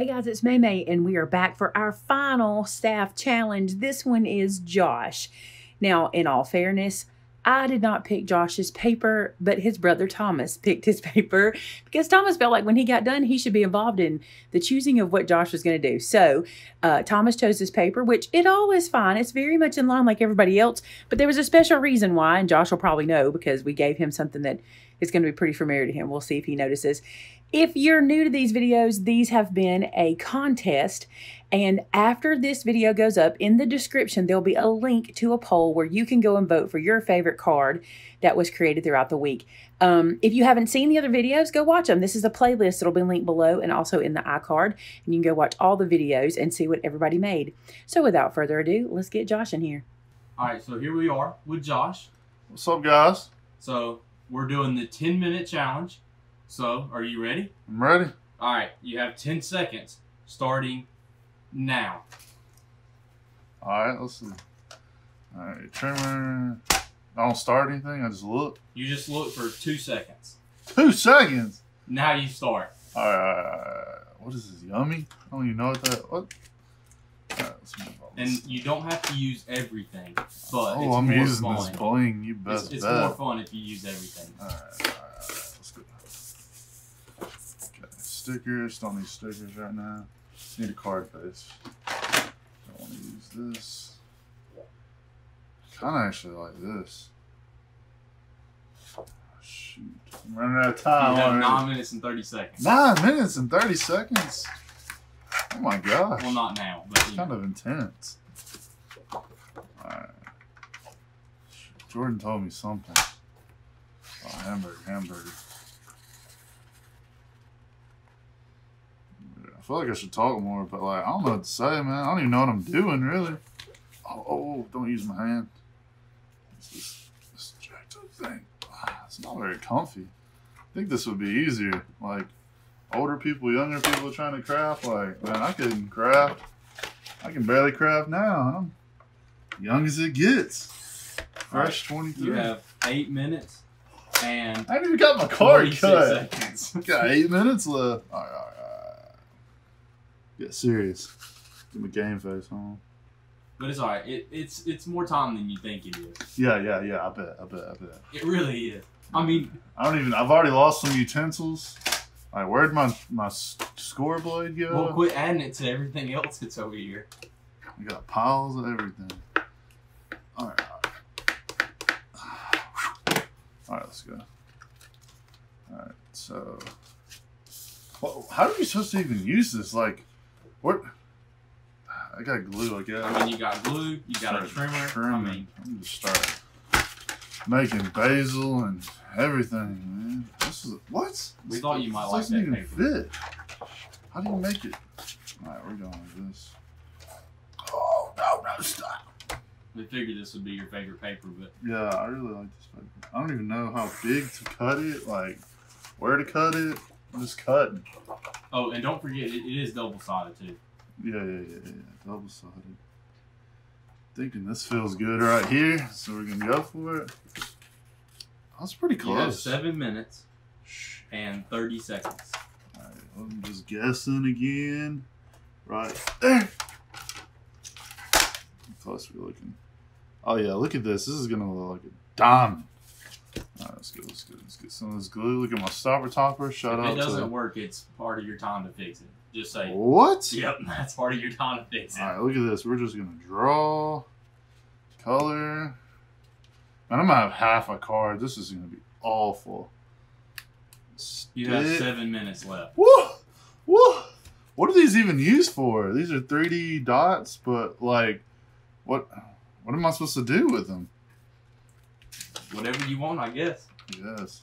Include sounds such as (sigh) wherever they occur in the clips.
Hey guys, it's Maymay, and we are back for our final staff challenge. This one is Josh. Now, in all fairness, I did not pick Josh's paper, but his brother Thomas picked his (laughs) paper because Thomas felt like when he got done, he should be involved in the choosing of what Josh was going to do. So uh, Thomas chose his paper, which it all is fine. It's very much in line like everybody else, but there was a special reason why, and Josh will probably know because we gave him something that is going to be pretty familiar to him. We'll see if he notices. If you're new to these videos, these have been a contest. And after this video goes up, in the description, there'll be a link to a poll where you can go and vote for your favorite card that was created throughout the week. Um, if you haven't seen the other videos, go watch them. This is a playlist that'll be linked below and also in the iCard. And you can go watch all the videos and see what everybody made. So without further ado, let's get Josh in here. All right, so here we are with Josh. What's up, guys? So we're doing the 10 minute challenge. So, are you ready? I'm ready. All right, you have 10 seconds starting now. All right, let's see. All right, trimmer. I don't start anything. I just look. You just look for two seconds. Two seconds. Now you start. All right, all right, all right. What is this? Yummy? I don't even know what that. What? All right, let's move on. And you don't have to use everything, but oh, it's oh, I'm more using fun. this bling. You It's, it's bet. more fun if you use everything. All right, all right, stickers. Don't need stickers right now. Need a card face. Don't want to use this. Kind of actually like this. Oh, shoot, I'm running out of You time have already. nine minutes and 30 seconds. Nine minutes and thirty seconds. Oh my gosh. Well, not now, but you kind know. of intense. Alright. Jordan told me something. Oh, hamburger, hamburger. Feel like I should talk more, but like I don't know what to say, man. I don't even know what I'm doing, really. Oh, oh don't use my hand. It's this, this jacked up thing. Ah, It's not very comfy. I think this would be easier. Like older people, younger people trying to craft. Like, man, I couldn't craft. I can barely craft now. I'm young as it gets. Fresh 23. You have eight minutes and I ain't even got my card 46 cut. seconds. (laughs) Got eight minutes left. All right, all right. Get serious. Get my game face on. But it's alright. It, it's it's more time than you think it is. Yeah, yeah, yeah. I bet, I bet, I bet. It really is. I mean, I don't even. I've already lost some utensils. Like, where'd my my score blade go? Well, quit adding it to everything else that's over here. We got piles of everything. All right. All right, let's go. All right, so. Well, how are you supposed to even use this? Like, what? I got glue, I guess. I mean, you got glue, you got a Start trimmer. I trimming. mean, I'm just start making basil and everything, man. This is what? We thought you might This like doesn't that even paper. fit. How do you make it? All right, we're going with this. Oh no, no, stop! we figured this would be your favorite paper, but Yeah, I really like this paper. I don't even know how big to cut it, like where to cut it. I'm just cutting. Oh, and don't forget, it, it is double sided too. Yeah, yeah, yeah, yeah. Double sided. Thinking this feels good right here, so we're gonna go for it. That's pretty close. seven minutes and thirty seconds. Alright, I'm just guessing again. Right there. How close we're looking. Oh yeah, look at this. This is gonna look like a diamond. Alright, let's go, let's go, let's get some of this glue. Look at my stopper topper. Shout if out it doesn't to work, it's part of your time to fix it. Just say, What? yep, (laughs) that's part of your time to fix it. Alright, look at this. We're just gonna draw color. Man, I'm gonna have half a card. This is gonna be awful. You have seven minutes left. Woo! Woo! What are these even used for? These are 3D dots, but like, what? What am I supposed to do with them? Whatever you want, I guess. Yes.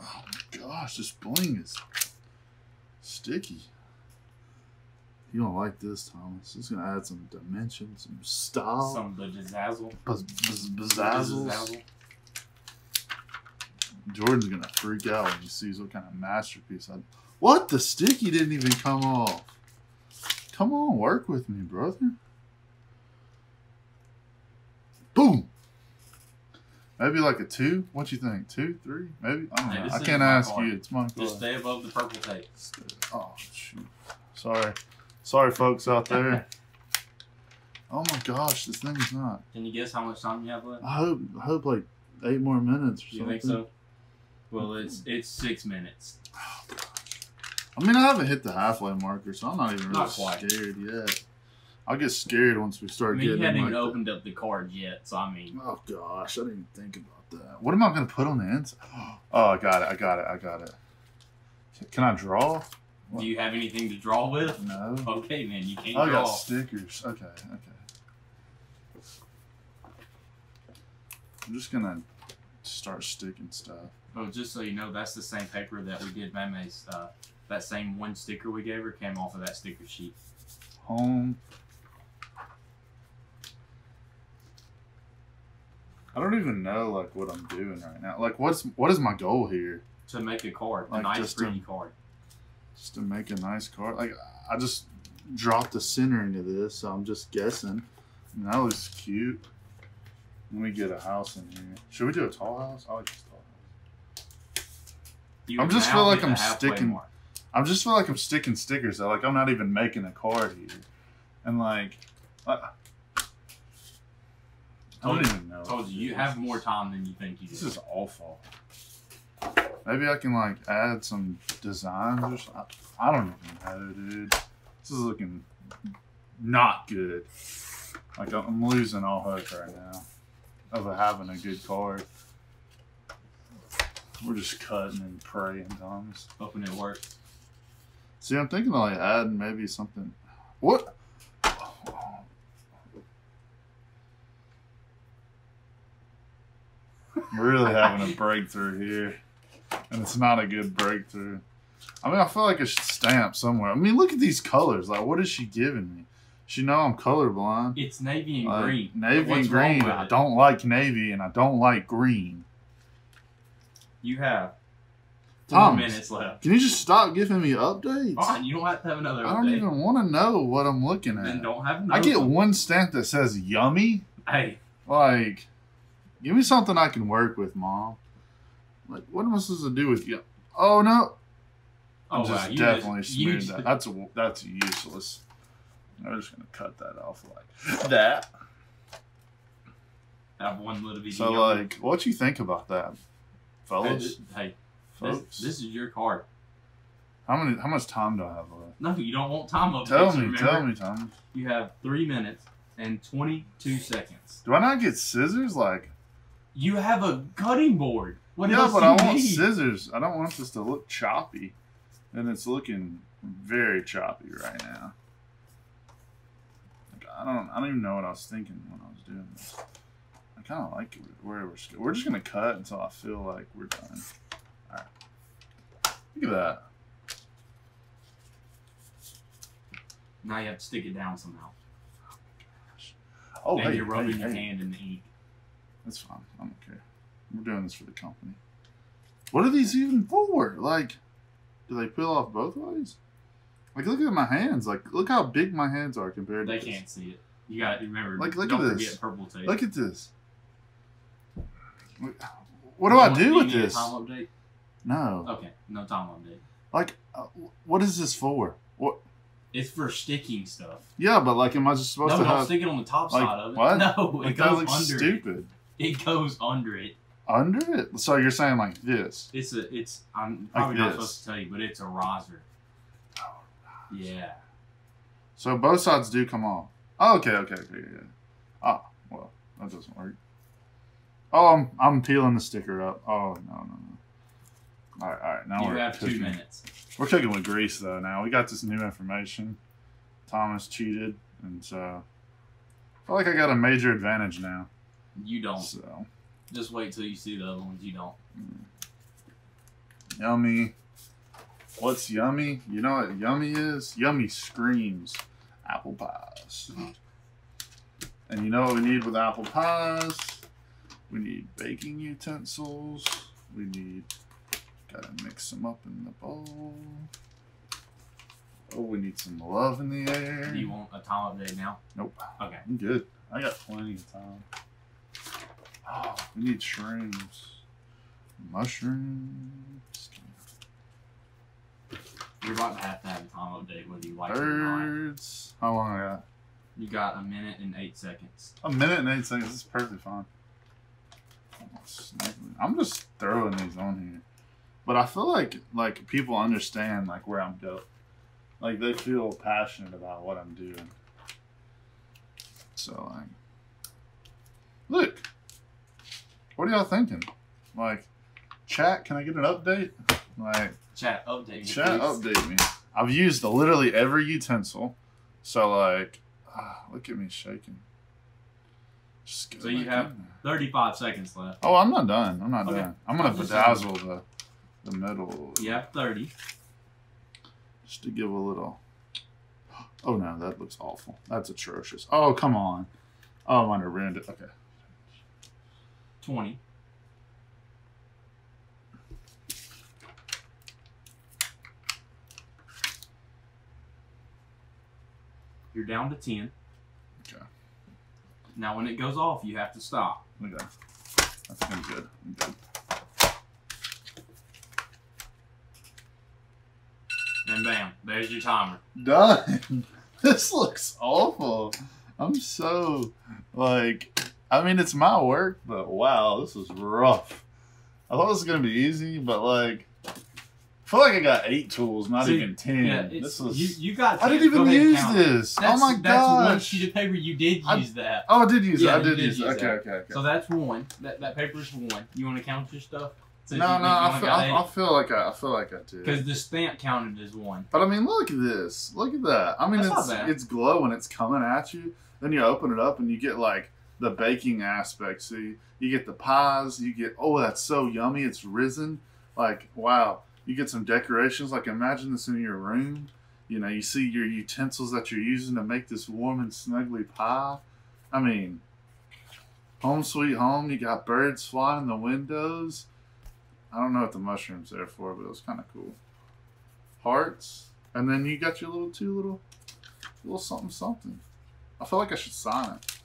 Oh my gosh, this bling is sticky. You don't like this, Thomas. It's gonna add some dimension, some style, Some of the dazzle. buzz, buzz, bazzazzles. Dazzle. Jordan's gonna freak out when he sees what kind of masterpiece I. What? The sticky didn't even come off. Come on, work with me, brother. Maybe like a two. What you think? Two, three, maybe. I don't Hey, know. I can't ask card. you. It's my Just stay above the purple tape. Oh shoot. Sorry. Sorry, folks out there. (laughs) oh my gosh, this thing is not. Can you guess how much time you have left? I hope. I hope like eight more minutes or You something. think so? Well, it's it's six minutes. Oh, I mean, I haven't hit the halfway marker, so I'm not even really Not quite. scared yet. I'll get scared once we I start mean, you getting. in, even like, the- opened up the card yet, so I mean, Oh gosh, I didn't even think about that. What am I gonna put on the inside? (gasps) Oh, I got it. I got it. I got it. Can I draw? do you have anything to draw with? No. Okay, man, you can't I got draw. stickers. Okay, okay. I'm just gonna start sticking stuff. Oh, just so you know, that's the same paper that we did Mame's. Uh, that same one sticker we gave her came off of that sticker sheet. Home. I don't even know like what I'm doing right now. Like, what's what is my goal here? To make a card, a nice, just to- pretty card. Just to make a nice card. Like, I just dropped the center into this, so I'm just guessing. And that looks cute. Let me get a house in here. Should we do a tall house? I like this tall house. You I'm just feel like I'm sticking- mark. I just feel like I'm sticking stickers though. Like I'm not even making a card here, and like I, I don't even know. Told you, you have more time than you think you do. This is awful. Maybe I can like add some designs or something. I don't even know, dude. This is looking not good. Like I'm I'm losing all hope right now of having a good card. We're just cutting and praying, Thomas. hoping it works. See, I'm thinking of like adding maybe something. What? I'm really (laughs) having a breakthrough here, and it's not a good breakthrough. I mean, I feel like I should stamp somewhere. I mean, look at these colors. Like, what is she giving me? She know I'm colorblind. It's navy and Like, green. Navy and green. I don't like navy, and I don't like green. You have four Thomas. minutes left. Can you just stop giving me updates? Fine, you don't have to have another I don't update. even want to know what I'm looking at. Then don't have I get one stamp that says yummy. Hey, Like, give me something I can work with, mom. Like, what am I supposed to do with you? Oh no! oh just wow, you definitely just, you just, that. That's that's useless. I'm just gonna cut that off like (laughs) that. have one little bitty. So, like, what you think about that, hey, fellas? this, hey, folks, this, this is your card. how many? How much time do I have left? No, you don't want time updates. Tell me, remember? tell me, Tom. You have three minutes and twenty-two seconds. Do I not get scissors? Like, You have a cutting board. What yeah, else but do I you want need? scissors. I don't want this to look choppy, and it's looking very choppy right now. Like, I don't. I don't even know what I was thinking when I was doing this. I kind of like it where we're. We're just gonna cut until I feel like we're done. All right. Look at that. Now you have to stick it down somehow. Oh, and hey, you're rubbing hey, your hey. hand in the ink. That's fine. I don't care. We're doing this for the company. What are these even for? Like, do they peel off both ways? Like, look at my hands. Like, look how big my hands are compared They to this. can't see it. You got to remember. Like, look at this. purple tape. Look at this. What do I You do with you need a this? Update. No. Okay, no time update. Like, uh, what is this for? What? It's for sticking stuff. Yeah, but like, am I just supposed no, to don't have? stick it on the top like, side of it. what? (laughs) No, it goes looks under stupid. it. (laughs) It goes under it. Under it? So you're saying like this? It's a. It's. I'm Like probably not supposed to tell you, but it's a riser. Yeah. So both sides do come off. Oh, okay, okay, okay, yeah. Ah, well, that doesn't work. Oh, I'm, I'm peeling the sticker up. Oh, no, no, no. All right, all right. Now you we're have two minutes. We're cooking with grease, though, now. We got this new information. Thomas cheated, and so I feel like I got a major advantage now. You don't. So, Just wait till you see the other ones. You don't. Mm. yummy. What's yummy? You know what yummy is? Yummy screams apple pies. And you know what we need with apple pies? We need baking utensils. We need, gotta mix them up in the bowl. Oh, we need some love in the air. Do you want a time update now? Nope. Okay. I'm good. I got plenty of time. Oh, we need shrooms. Mushrooms. You're about to have to have a time update whether you like it or not. Birds. How long I got? You got a minute and eight seconds. A minute and eight seconds. This is perfectly fine. I'm just throwing these on here, but I feel like like people understand like where I'm going. Like they feel passionate about what I'm doing. So like, look. What are y'all thinking? Like, chat. Can I get an update? Like, Chat update. me, chat please. update me. I've used literally every utensil. So like, ah, look at me shaking. So you have- 35 seconds left. Oh, I'm not done. I'm not Okay. done. I'm gonna bedazzle the the middle You have 30. just to give a little. Oh no, that looks awful. That's atrocious. Oh come on. Oh, I might have ruined it. Okay. 20. You're down to 10. Okay. Now, when it goes off, you have to stop. Okay. Think I'm good. I'm good. And bam, there's your timer. Done. (laughs) this looks awful. I'm so like. I mean, it's my work, but wow, this is rough. I thought this was gonna be easy, but like, I feel like I got eight tools, not See, even ten. Yeah, this was. you, you got I didn't even use count this. Oh that's, oh my god! That's one sheet of paper. You did I- use that. Oh, I did use Yeah, it. I did did use it. use Okay, okay, okay. So that's one. That that paper's one. You want to count your stuff? no, no, I feel, I, I feel like I, I feel like I did. Because the stamp counted as one. But I mean, look at this. Look at that. I mean, That's it's it's glowing. It's coming at you. Then you open it up and you get like the baking aspect. So you, you get the pies. You get oh, that's so yummy. It's risen. Like wow. You get some decorations. Like imagine this in your room. You know, you see your utensils that you're using to make this warm and snuggly pie. I mean, home sweet home. You got birds flying in the windows. I don't know what the mushrooms there for, but it was kind of cool. Hearts, and then you got your little two little, little something something. I feel like I should sign it.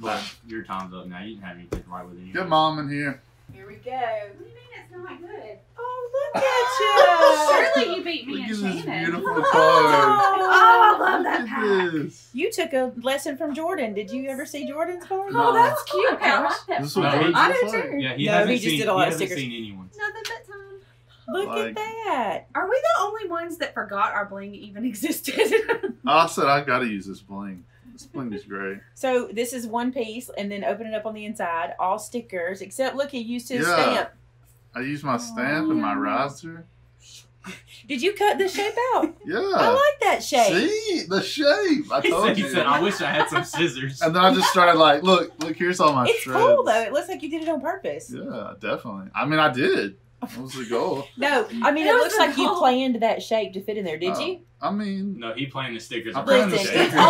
But your time's up now. You didn't have anything to write with it. Good mom in here. Here we go. What do you mean it's not good? Oh, look at (laughs) you. Surely you beat me Look and at this Shannon. beautiful card. Oh, I love Look that pack. this. You took a lesson from Jordan. Did you ever see Jordan's card? No. Oh, oh, that's cute. Okay, I Gosh. like that. This is No, what he- George I looks do like. too. Yeah, he No, hasn't he just seen. did a lot he of hasn't stickers. seen anyone's. Nothing but time. Look Like- at that. Are we the only ones that forgot our bling even (laughs) existed? I said I gotta use this bling. This bling is great. So this is one piece, and then open it up on the inside, all stickers, except look, he used his Yeah. stamp. I use my stamp and my Oh. riser. Did you cut the shape out? (laughs) Yeah. I like that shape. See the shape. I (laughs) He told said, he you. said, "I wish I had some scissors." and then I just started like, look, look, here's all my It's shreds. cool though. It looks like you did it on purpose. Yeah, definitely. I mean, I did. That was the goal. No, I mean That it looks the like you planned that shape to fit in there. Did Oh. you? I mean, no, he planned the stickers. I'm around playing the the stickers. stickers.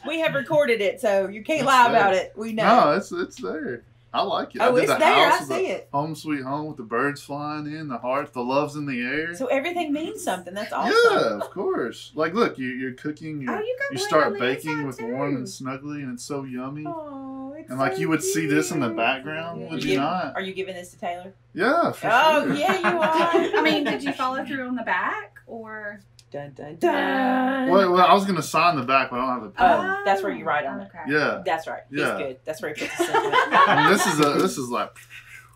(laughs) We have recorded it, so you can't That's lie there. about it. We know. no, it's it's there. I like it. Oh, did it's the there. I house with see it. Home sweet home with the birds flying in, the heart, the love's in the air. So everything means something. That's awesome. Yeah, of course. Like, look, you, you're cooking. You're, oh, you got you start baking with too. warm and snuggly, and it's so yummy. Oh, it's and like so you would see this in the background, Yeah. would You you not? Are you giving this to Taylor? Yeah, for Oh, sure. yeah, you (laughs) are. I mean, did you follow through on the back or? Dun dun dun. Well, well, I was gonna sign the back, but I don't have a pen. Oh, that's where you write on it. Oh, okay. yeah, That's right. He's Yeah. good. That's where he puts the sentiment. I mean, this is a this is like,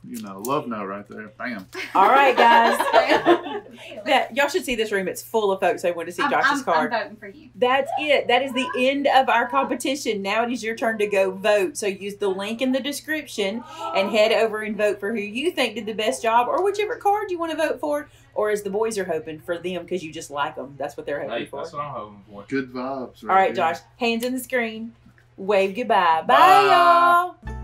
you know, love note right there. Bam. All right, guys. (laughs) that y'all should see this room. It's full of folks that want to see I'm, Josh's I'm, card. I'm voting for you. That's it. That is the end of our competition. Now it is your turn to go vote. So use the link in the description and head over and vote for who you think did the best job or whichever card you want to vote for. Or as the boys are hoping for them because you just like them. That's what they're hoping Hey, for. that's what I'm hoping for. Good vibes. All right, here. Josh. Hands in the screen. Wave goodbye. Bye, Bye. y'all.